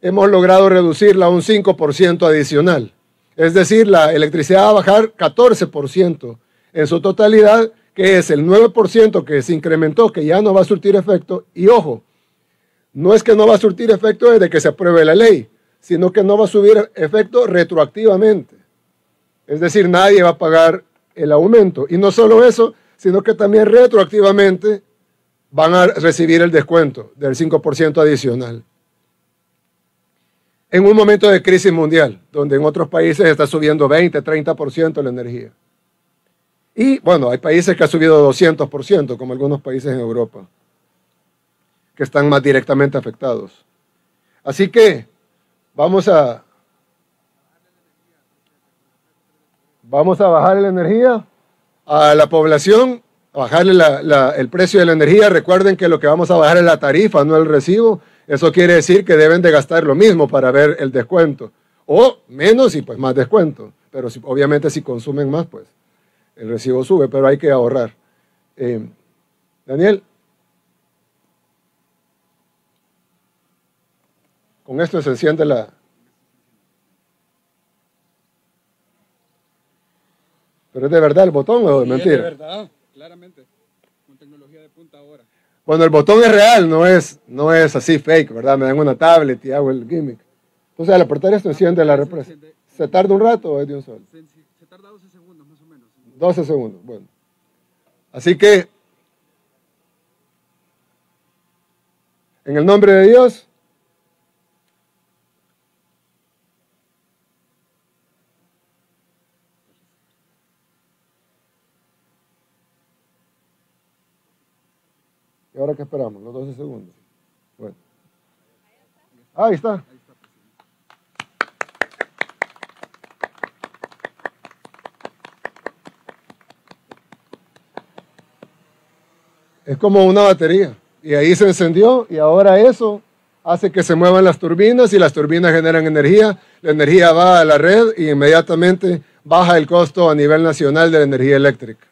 hemos logrado reducirla a un 5% adicional. Es decir, la electricidad va a bajar 14% en su totalidad, que es el 9% que se incrementó, que ya no va a surtir efecto. Y ojo, no es que no va a surtir efecto desde que se apruebe la ley, sino que no va a subir efecto retroactivamente. Es decir, nadie va a pagar el aumento. Y no solo eso, sino que también retroactivamente van a recibir el descuento del 5% adicional. En un momento de crisis mundial, donde en otros países está subiendo 20, 30% la energía. Y bueno, hay países que ha subido 200%, como algunos países en Europa, que están más directamente afectados. Así que vamos a, vamos a bajar la energía a la población, bajarle el precio de la energía. Recuerden que lo que vamos a bajar es la tarifa, no el recibo. Eso quiere decir que deben de gastar lo mismo para ver el descuento. O menos y pues más descuento. Pero obviamente si consumen más, pues el recibo sube, pero hay que ahorrar. Eh, Daniel. Con esto se enciende la, ¿Pero es de verdad el botón o de mentira? Es de verdad, claramente. Con tecnología de punta ahora. Bueno, el botón es real, no es, no es así fake, ¿verdad? Me dan una tablet y hago el gimmick. Entonces, al apretar esto, enciende la represa. ¿Se tarda un rato o es de un solo? Se, tarda 12 segundos, más o menos. 12 segundos, bueno. Así que, en el nombre de Dios, ¿Y ahora qué esperamos? Los 12 segundos. Bueno. Ahí está. Es como una batería. Y ahí se encendió y ahora eso hace que se muevan las turbinas y las turbinas generan energía. La energía va a la red y inmediatamente baja el costo a nivel nacional de la energía eléctrica.